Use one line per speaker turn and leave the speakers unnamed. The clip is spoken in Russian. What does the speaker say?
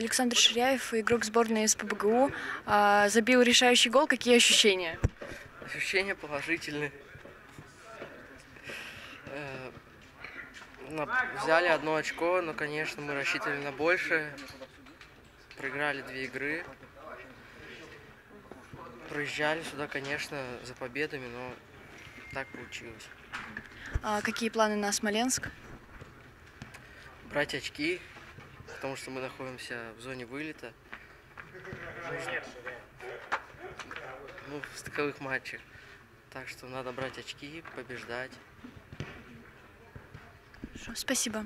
Александр Ширяев, игрок сборной СПБГУ, а, забил решающий гол. Какие ощущения?
Ощущения положительные. Э, Взяли одно очко, но, конечно, мы рассчитывали на большее. Проиграли две игры. Проезжали сюда, конечно, за победами, но так получилось.
А, Какие планы на Смоленск?
Брать очки, потому что мы находимся в зоне вылета. Ну, в стыковых матчах. Так что надо брать очки, побеждать.
Спасибо.